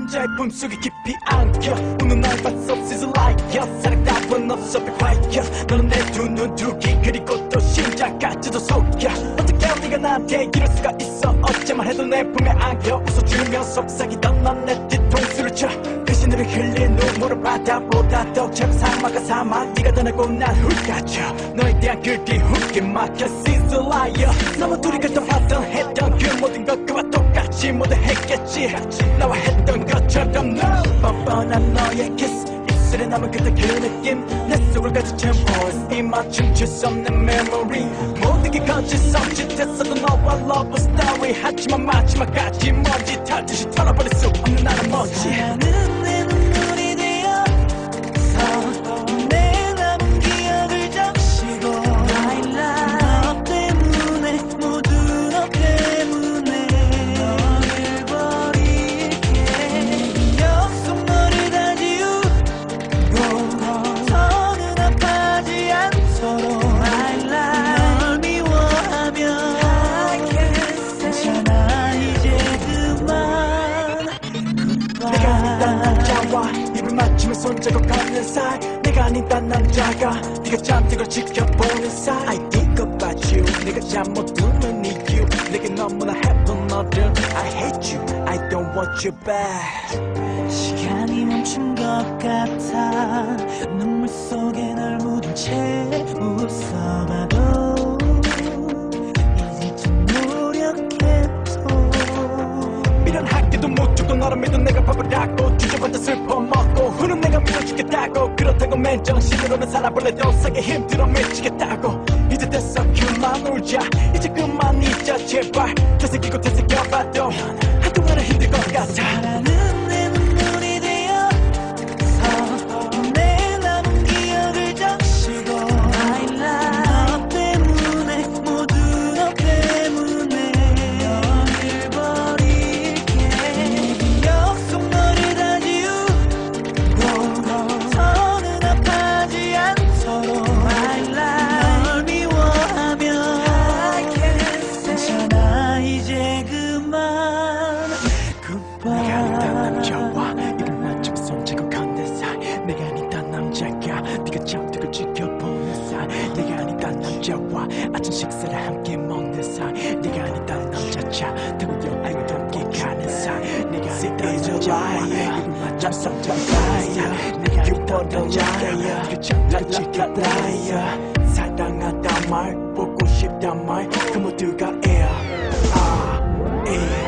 남자의 품속에 깊이 안겨. 웃는 날 봤어 sizzle like 사랑 따윈 없어 quiet. 너는 내두눈두 귀 그리고 또 심장까지도 속여. 어떻게 네가 나한테 이럴 수가 있어. 어째만 해도 내 품에 안겨. 웃어주며 속삭이던 넌내 뒤통수를 쳐 그 신으로 흘린 눈물을 바다보다 더 차고 사막과 사막 네가 떠나고 난 훌까져 너에 대한 그뒤 훅게 막혀. Sizzle like 너무 둘이 그때 하던 했던 그 모든 것 똑같이 모두 했겠지. 나와 했던 것처럼 no 뻔뻔한 너의 kiss. 입술에 남은 그때 그 느낌. 내 속을 가득 채운 voice 이 맞춤 칠수 없는 memory. 모든 게 거짓 성짓했어도 너와 love story 하지만 마지막까지 먼지 털듯이 손잡고 걷는 사이 내가 아닌 딴 남자가 네가 걸 지켜보는 사이 I think about you. 내가 잠못 드는 이유. 내게 너무나 해픈 너를 I hate you. I don't want you back. 시간이 멈춘 것 같아. 눈물 속에 널 묻은 채 웃어봐 그렇다고 맨정신으로는 살아볼래도 사기 힘들어 미치겠다고. 이제 됐어 그만 울자. 이제 그만 잊자 제발. 되새기고 되새겨봐도 한동안은 힘들 것 같아 식사를 함께 먹는 사이 내가 아닌 딴 남자차 타고 여행을 함께 가는 사이 내가 아닌 딴 남자와 입을 맞추고 손잡고 걷는 사이 내가 아닌 딴 남자가 네가 잠들고 지켜보는 사이 사랑하다 말 보고 싶다 말그 모두가 air 아, air